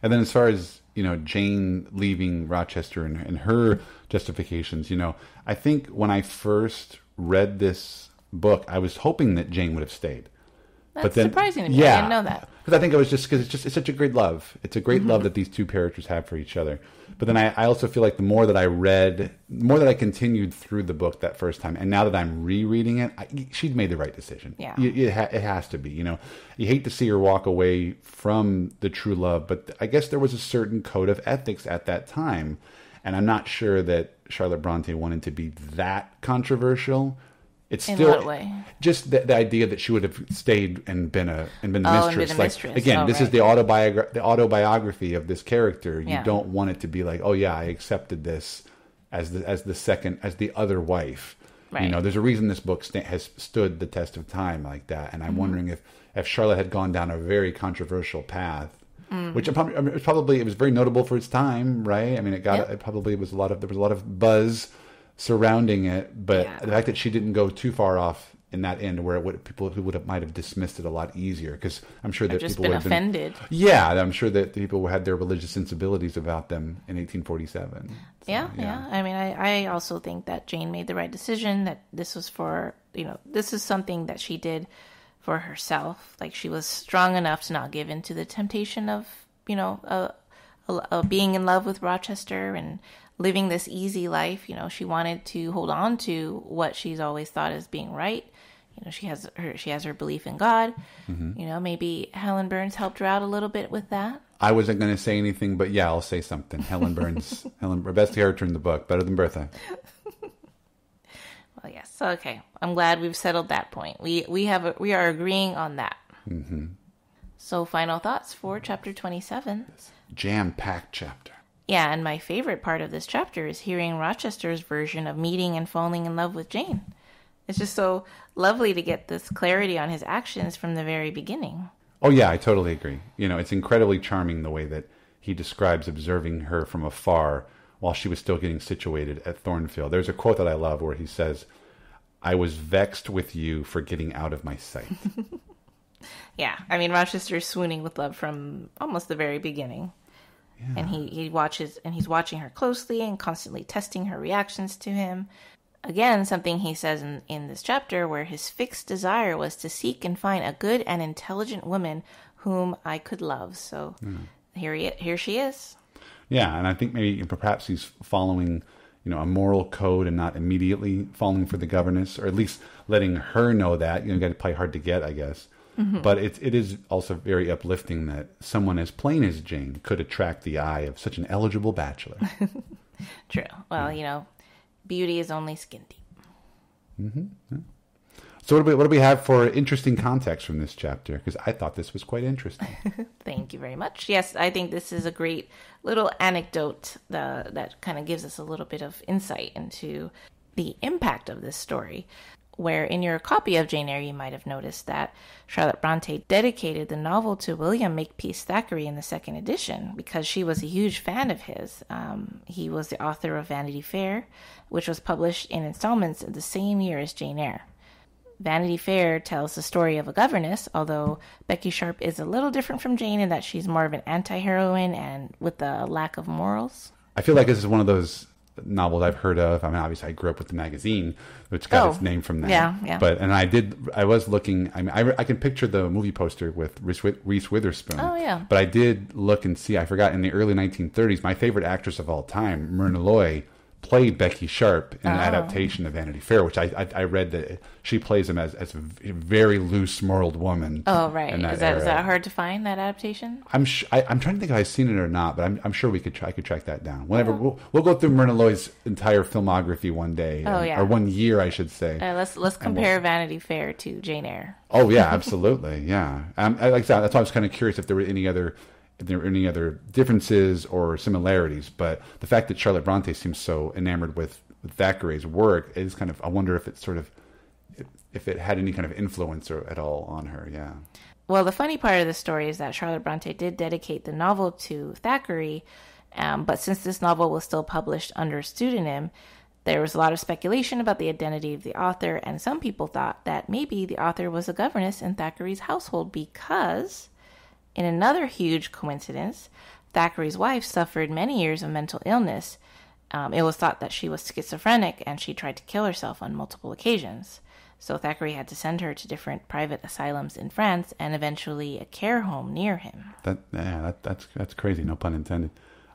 Speaker 2: And then as far as you know, Jane leaving Rochester and, and her justifications, you know, I think when I first read this book, I was hoping that Jane would have stayed.
Speaker 1: That's surprising to me. I didn't know that.
Speaker 2: Because I think it was just because it's just it's such a great love. It's a great love mm-hmm. that these two characters have for each other. But then I, I also feel like the more that I read, the more that I continued through the book that first time, and now that I'm rereading it, I, she'd made the right decision.
Speaker 1: Yeah.
Speaker 2: it, it, ha- it has to be. You know, you hate to see her walk away from the true love, but I guess there was a certain code of ethics at that time, and I'm not sure that Charlotte Bronte wanted to be that controversial. It's
Speaker 1: In
Speaker 2: still just the, the idea that she would have stayed and been a and been the
Speaker 1: Oh,
Speaker 2: mistress.
Speaker 1: been
Speaker 2: like
Speaker 1: mistress.
Speaker 2: again,
Speaker 1: Oh,
Speaker 2: this is the autobiogra- the autobiography of this character. You
Speaker 1: Yeah.
Speaker 2: don't want it to be like, oh yeah, I accepted this as the as the second as the other wife. You know, there's a reason this book sta- has stood the test of time like that, and I'm
Speaker 1: Mm-hmm.
Speaker 2: wondering if if Charlotte had gone down a very controversial path.
Speaker 1: Mm.
Speaker 2: Which probably, I mean, it was probably it was very notable for its time, right? I mean, it got
Speaker 1: Yep.
Speaker 2: it probably was a lot of there was a lot of buzz surrounding it, but
Speaker 1: Yeah.
Speaker 2: the fact that she didn't go too far off in that end, where it would people who would have might have dismissed it a lot easier, because I'm sure that
Speaker 1: just
Speaker 2: people
Speaker 1: been
Speaker 2: would have
Speaker 1: offended.
Speaker 2: yeah, I'm sure that people had their religious sensibilities about them in 1847. So,
Speaker 1: yeah, yeah, I mean, I, I also think that Jane made the right decision. That this was for you know, this is something that she did for herself. Like she was strong enough to not give in to the temptation of you know, uh, uh, uh, being in love with Rochester and living this easy life. You know, she wanted to hold on to what she's always thought as being right. You know, she has her she has her belief in God. You know, maybe Helen Burns helped her out a little bit with that.
Speaker 2: I wasn't going to say anything, but yeah, I'll say something. Helen Burns, Helen, her best character in the book, better than Bertha.
Speaker 1: Well, yes. Okay. I'm glad we've settled that point. We we have a, we are agreeing on that. Mm-hmm. So, final thoughts for chapter 27.
Speaker 2: Jam-packed chapter.
Speaker 1: Yeah, and my favorite part of this chapter is hearing Rochester's version of meeting and falling in love with Jane. It's just so lovely to get this clarity on his actions from the very beginning.
Speaker 2: Oh yeah, I totally agree. You know, it's incredibly charming the way that he describes observing her from afar while she was still getting situated at Thornfield. There's a quote that I love where he says, "I was vexed with you for getting out of my sight."
Speaker 1: Yeah, I mean Rochester's swooning with love from almost the very beginning. And he, he watches and he's watching her closely and constantly testing her reactions to him. Again, something he says in, in this chapter where his fixed desire was to seek and find a good and intelligent woman whom I could love. So hmm. here he here she is.
Speaker 2: Yeah, and I think maybe perhaps he's following, you know, a moral code and not immediately falling for the governess, or at least letting her know that. You know, got to play hard to get, I guess. Mm-hmm. But it it is also very uplifting that someone as plain as Jane could attract the eye of such an eligible bachelor.
Speaker 1: True. Well, you know, beauty is only skin deep. Mm-hmm.
Speaker 2: so what do we what do we have for interesting context from this chapter? Because I thought this was quite interesting.
Speaker 1: Thank you very much. Yes, I think this is a great little anecdote uh, that, that kind of gives us a little bit of insight into the impact of this story. Where in your copy of Jane Eyre, you might have noticed that Charlotte Bronte dedicated the novel to William Makepeace Thackeray in the second edition because she was a huge fan of his. Um, he was the author of Vanity Fair, which was published in installments the same year as Jane Eyre. Vanity Fair tells the story of a governess, although Becky Sharp is a little different from Jane in that she's more of an anti heroine and with a lack of morals.
Speaker 2: I feel like this is one of those novels I've heard of. I mean, obviously, I grew up with the magazine, which got
Speaker 1: Oh,
Speaker 2: its name from that.
Speaker 1: yeah, yeah.
Speaker 2: But and I did. I was looking. I mean, I, I can picture the movie poster with Reese, With- Reese Witherspoon.
Speaker 1: Oh, yeah.
Speaker 2: But I did look and see. I forgot in the early 1930s, my favorite actress of all time, Myrna Loy, played Becky Sharp in an
Speaker 1: Oh.
Speaker 2: adaptation of Vanity Fair, which I, I I read that she plays him as as a very loose moraled woman.
Speaker 1: Oh, right.
Speaker 2: in
Speaker 1: is that is that hard to find that adaptation?
Speaker 2: I'm sh- I, I'm trying to think if I've seen it or not, but I'm, I'm sure we could try, I could track that down. Whenever we'll, we'll go through Myrna Loy's entire filmography one day,
Speaker 1: Oh,
Speaker 2: or-
Speaker 1: yeah.
Speaker 2: or one year, I should say.
Speaker 1: Uh, let's let's compare Vanity Fair to Jane Eyre.
Speaker 2: oh yeah, absolutely, yeah. Um, I, like that. That's why I was kind of curious if there were any other if there were any other differences or similarities. But the fact that Charlotte Bronte seems so enamored with, with Thackeray's work is kind of I wonder if it's sort of if, if it had any kind of influence or, at all on her. Yeah.
Speaker 1: Well, the funny part of the story is that Charlotte Bronte did dedicate the novel to Thackeray, um, but since this novel was still published under a pseudonym, there was a lot of speculation about the identity of the author, and some people thought that maybe the author was a governess in Thackeray's household because, in another huge coincidence, Thackeray's wife suffered many years of mental illness. Um, it was thought that she was schizophrenic and she tried to kill herself on multiple occasions. So Thackeray had to send her to different private asylums in France and eventually a care home near him.
Speaker 2: That yeah, that, that's that's crazy. No pun intended.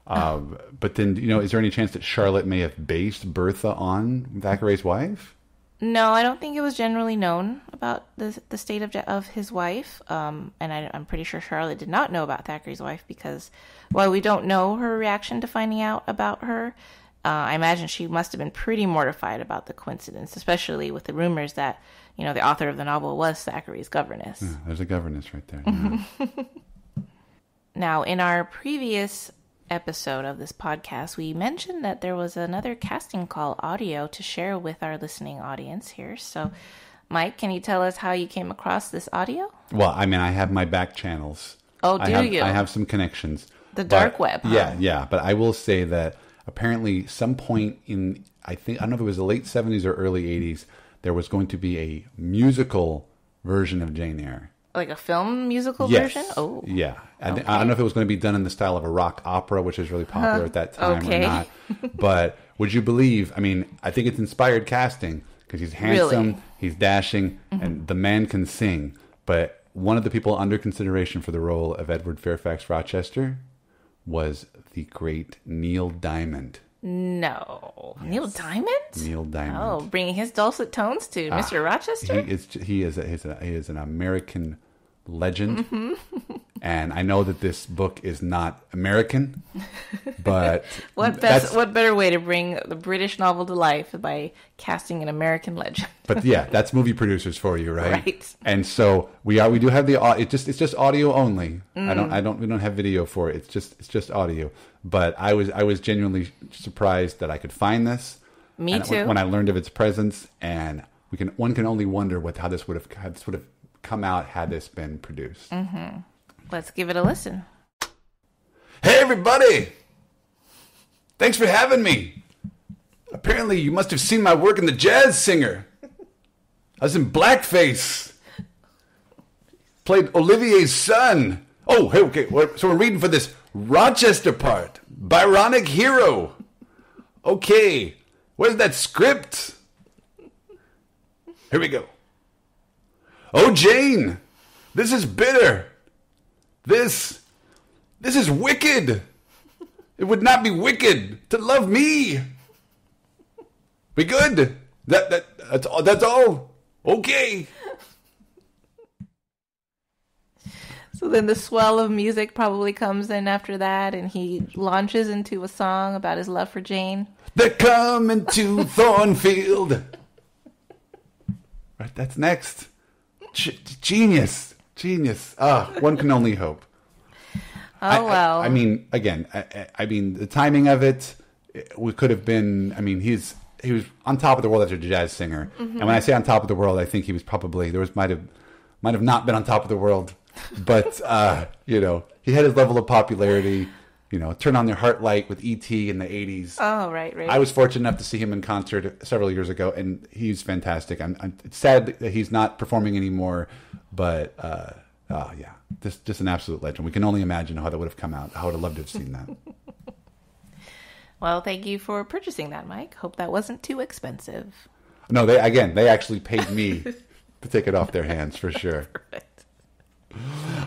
Speaker 2: Uh, but then, you know, is there any chance that Charlotte may have based Bertha on Thackeray's wife?
Speaker 1: No, I don't think it was generally known about the the state of of his wife, um, and I, I'm pretty sure Charlotte did not know about Thackeray's wife because, while we don't know her reaction to finding out about her, uh, I imagine she must have been pretty mortified about the coincidence, especially with the rumors that you know the author of the novel was Thackeray's governess.
Speaker 2: There's a governess right there. yeah.
Speaker 1: Now, in our previous episode of this podcast, we mentioned that there was another casting call audio to share with our listening audience here. So, Mike, can you tell us how you came across this audio?
Speaker 2: Well, I mean, I have my back channels.
Speaker 1: Oh,
Speaker 2: I
Speaker 1: do
Speaker 2: have,
Speaker 1: you?
Speaker 2: I have some connections.
Speaker 1: The dark web, huh?
Speaker 2: Yeah, yeah. But I will say that apparently, some point in I think I don't know if it was the late '70s or early '80s, there was going to be a musical version of Jane Eyre.
Speaker 1: Like a film musical
Speaker 2: Yes.
Speaker 1: version? Oh,
Speaker 2: yeah. I, I don't know if it was going to be done in the style of a rock opera, which was really popular at that time
Speaker 1: okay.
Speaker 2: or not. But would you believe? I mean, I think it's inspired casting because he's handsome,
Speaker 1: Really? Mm-hmm.
Speaker 2: he's dashing, and the man can sing. But one of the people under consideration for the role of Edward Fairfax Rochester was the great Neil Diamond.
Speaker 1: No. Neil Diamond?
Speaker 2: Neil Diamond.
Speaker 1: Oh, bringing his dulcet tones to Mr. Rochester?
Speaker 2: He is he is a, he's a, he is an American legend,
Speaker 1: Mm-hmm.
Speaker 2: and I know that this book is not American, but
Speaker 1: what best? What better way to bring the British novel to life by casting an American legend?
Speaker 2: But yeah, that's movie producers for you, right?
Speaker 1: Right.
Speaker 2: And so we are. We do have the. It just it's just audio only. I
Speaker 1: Mm.
Speaker 2: don't. I don't. We don't have video for it. It's just it's just audio. But I was I was genuinely surprised that I could find this.
Speaker 1: Me
Speaker 2: And
Speaker 1: too.
Speaker 2: When, I learned of its presence, and we can one can only wonder what how this would have how this would have come out had this been produced.
Speaker 1: Let's give it a listen.
Speaker 2: Hey, everybody! Thanks for having me. Apparently, you must have seen my work in The Jazz Singer. I was in blackface. Played Olivier's son. Oh, hey, okay. So we're reading for this Rochester part. Byronic hero. Okay. Where's that script? Here we go. Oh, Jane, this is bitter. This this is wicked. It would not be wicked to love me. Be good? That that that's all. That's all. Okay.
Speaker 1: So then the swell of music probably comes in after that, and he launches into a song about his love for Jane.
Speaker 2: They're coming to Thornfield. Right. That's next. G- genius. Genius. Ah, one can only hope.
Speaker 1: Oh
Speaker 2: I- I- I, mean, again, I, I- mean, the timing of it, it we could have been. I mean, he's he was on top of the world as a jazz singer, and when I say on top of the world, I think he was probably there was might have might have not been on top of the world, but uh, you know, he had his level of popularity. you know, Turn on Their Heart Light with E.T. in the 80s.
Speaker 1: Oh, right, right.
Speaker 2: I was fortunate enough to see him in concert several years ago, and he's fantastic. I'm, I'm it's sad that he's not performing anymore, but uh, oh yeah, just just an absolute legend. We can only imagine how that would have come out. I would have loved to have seen that.
Speaker 1: Well, thank you for purchasing that, Mike. Hope that wasn't too expensive.
Speaker 2: no, they again, they actually paid me to take it off their hands for sure.
Speaker 1: Perfect.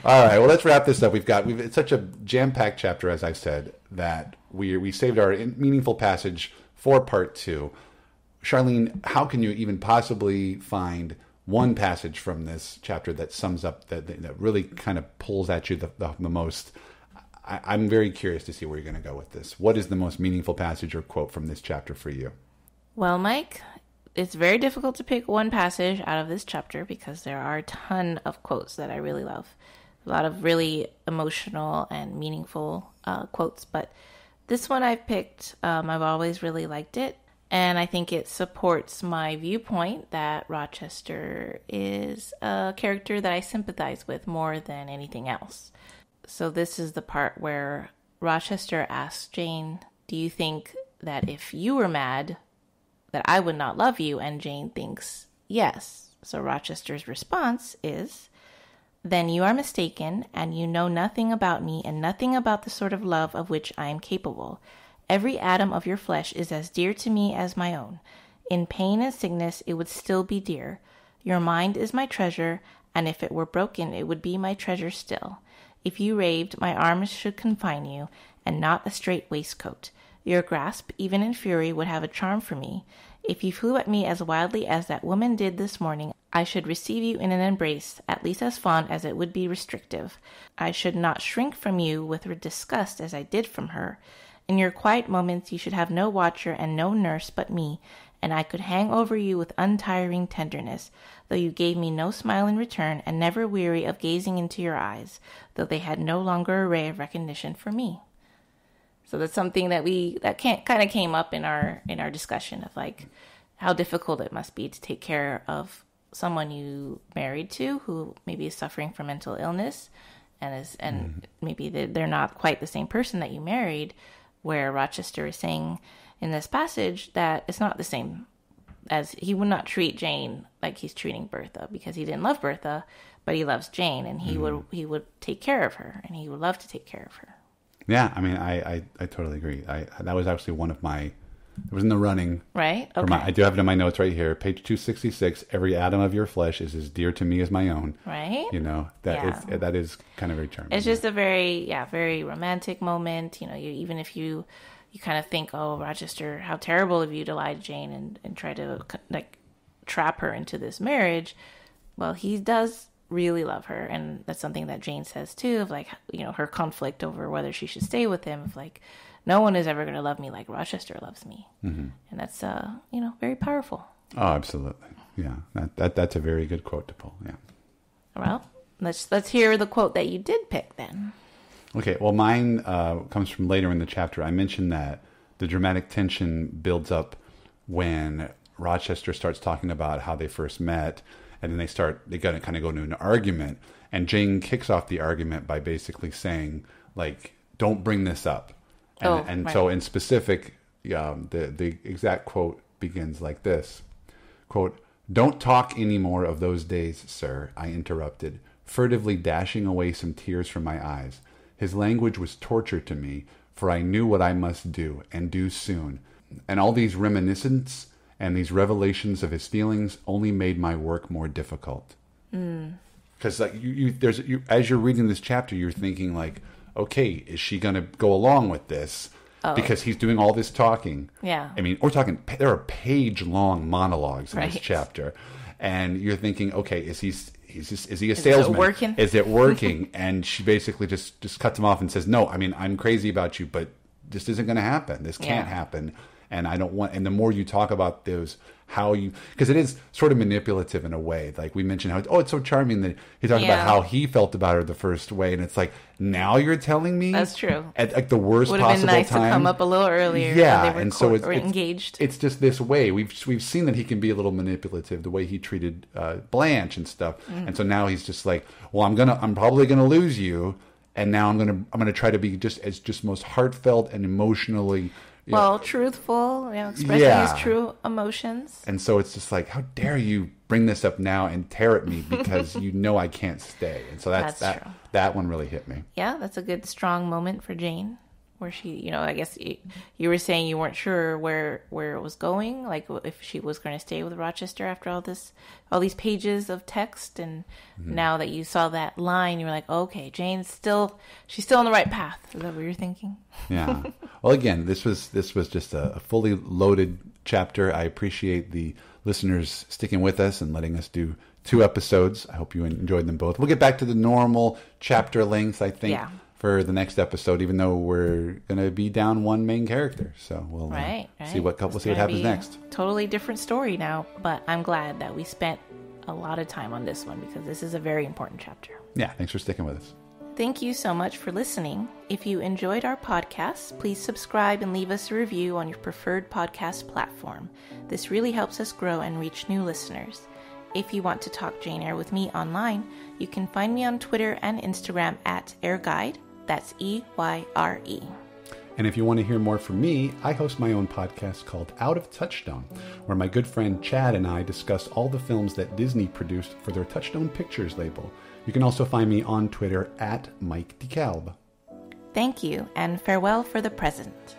Speaker 2: All right, well, let's wrap this up. We've got we've it's such a jam-packed chapter, as I said, that we we saved our in- meaningful passage for part two. Charlene, how can you even possibly find one passage from this chapter that sums up that that really kind of pulls at you the, the, the most? I, I'm very curious to see where you're going to go with this. What is the most meaningful passage or quote from this chapter for you?
Speaker 1: Well, Mike, it's very difficult to pick one passage out of this chapter because there are a ton of quotes that I really love. A lot of really emotional and meaningful uh, quotes, but this one I've picked, um, I've always really liked it. And I think it supports my viewpoint that Rochester is a character that I sympathize with more than anything else. So, this is the part where Rochester asks Jane, Do you think that if you were mad, that I would not love you? And Jane thinks yes. So Rochester's response is, Then you are mistaken, and you know nothing about me and nothing about the sort of love of which I am capable. Every atom of your flesh is as dear to me as my own. In pain and sickness, it would still be dear. Your mind is my treasure, and if it were broken, it would be my treasure still. If you raved, my arms should confine you, and not a straight waistcoat. Your grasp, even in fury, would have a charm for me. If you flew at me as wildly as that woman did this morning, I should receive you in an embrace, at least as fond as it would be restrictive. I should not shrink from you with disgust as I did from her. In your quiet moments, you should have no watcher and no nurse but me, and I could hang over you with untiring tenderness, though you gave me no smile in return, and never weary of gazing into your eyes, though they had no longer a ray of recognition for me. So that's something that we that can't kind of came up in our in our discussion of like how difficult it must be to take care of someone you married to who maybe is suffering from mental illness and is and mm-hmm. maybe they're not quite the same person that you married where rochester is saying in this passage that it's not the same as he would not treat jane like he's treating bertha because he didn't love bertha but he loves jane and he mm-hmm. would he would take care of her and he would love to take care of her
Speaker 2: Yeah, I mean, I I, I totally agree. I that was actually one of my. It was in the running.
Speaker 1: right okay
Speaker 2: my, I do have it in my notes right here, page two sixty six. Every atom of your flesh is as dear to me as my own.
Speaker 1: right
Speaker 2: You know that
Speaker 1: Yeah.
Speaker 2: is that is kind of very charming.
Speaker 1: It's just a very yeah, very romantic moment. You know, you even if you you kind of think, oh, Rochester, how terrible of you to lie to Jane and and try to like trap her into this marriage. Well, he does really love her, and that's something that Jane says too. Of like, you know, her conflict over whether she should stay with him. Of like, no one is ever going to love me like Rochester loves me, and that's uh, you know, very powerful.
Speaker 2: oh, absolutely. Yeah, that, that that's a very good quote to pull. Yeah.
Speaker 1: Well, let's let's hear the quote that you did pick then.
Speaker 2: Okay, well, mine uh, comes from later in the chapter. I mentioned that the dramatic tension builds up when Rochester starts talking about how they first met, and then they start they got to kind of go into an argument, and Jane kicks off the argument by basically saying like, "Don't bring this up," and,
Speaker 1: Oh,
Speaker 2: and so in specific, um, the the exact quote begins like this. Quote, Don't talk any more of those days, sir, I interrupted, furtively dashing away some tears from my eyes. His language was torture to me, for I knew what I must do, and do soon. And all these reminiscences and these revelations of his feelings only made my work more difficult. Because like you, you there's you, as you're reading this chapter, you're thinking like, okay, is she going to go along with this? Oh. Because he's doing all this talking.
Speaker 1: Oh. Yeah.
Speaker 2: I mean, we're talking. There are page-long monologues in this chapter, and you're thinking, okay, is he? He's just, is he a
Speaker 1: it
Speaker 2: salesman?
Speaker 1: working?
Speaker 2: Is it working? and she basically just just cuts him off and says, "No, I mean, I'm crazy about you, but this isn't going to happen. This can't
Speaker 1: Yeah.
Speaker 2: happen." And I don't want. And the more you talk about those, how you, because it is sort of manipulative in a way. Like we mentioned, how oh, it's so charming that he talked
Speaker 1: Yeah.
Speaker 2: about how he felt about her the first way, and it's like now you're telling me
Speaker 1: That's true.
Speaker 2: at like the worst
Speaker 1: Would have been nice
Speaker 2: time.
Speaker 1: to come up a little earlier.
Speaker 2: Yeah,
Speaker 1: they were
Speaker 2: and so it's, it's
Speaker 1: engaged.
Speaker 2: It's just this way. We've we've seen that he can be a little manipulative, the way he treated uh, Blanche and stuff.
Speaker 1: Mm.
Speaker 2: And so now he's just like, well, I'm gonna, I'm probably gonna lose you, and now I'm gonna I'm gonna try to be just as just most heartfelt and emotionally. You know,
Speaker 1: Well, truthful, you know, expressing
Speaker 2: Yeah.
Speaker 1: his true emotions.
Speaker 2: and so it's just like, how dare you bring this up now and tear at me because you know I can't stay. And so that's,
Speaker 1: That's
Speaker 2: that.
Speaker 1: true.
Speaker 2: That one really hit me.
Speaker 1: Yeah, that's a good strong moment for Jane, where she, you know, I guess you, you were saying you weren't sure where where it was going, like if she was going to stay with Rochester after all this, all these pages of text, and
Speaker 2: Mm-hmm.
Speaker 1: now that you saw that line, you were like, okay, Jane's still, she's still on the right path. Is that what you're thinking?
Speaker 2: Yeah. well, again, this was this was just a, a fully loaded chapter. I appreciate the listeners sticking with us and letting us do two episodes. I hope you enjoyed them both. We'll get back to the normal chapter length, I think,
Speaker 1: Yeah.
Speaker 2: for the next episode. Even though we're going to be down one main character, so we'll uh,
Speaker 1: Right, right.
Speaker 2: see what we'll see what happens next.
Speaker 1: Totally different story now, but I'm glad that we spent a lot of time on this one because this is a very important chapter.
Speaker 2: Yeah. Thanks for sticking with us.
Speaker 1: Thank you so much for listening. If you enjoyed our podcast, please subscribe and leave us a review on your preferred podcast platform. This really helps us grow and reach new listeners. If you want to talk Jane Eyre with me online, you can find me on Twitter and Instagram at EyreGuide. That's E Y R E.
Speaker 2: And if you want to hear more from me, I host my own podcast called Out of Touchstone, where my good friend Chad and I discuss all the films that Disney produced for their Touchstone Pictures label. You can also find me on Twitter at Mike DeKalb.
Speaker 1: Thank you, and farewell for the present.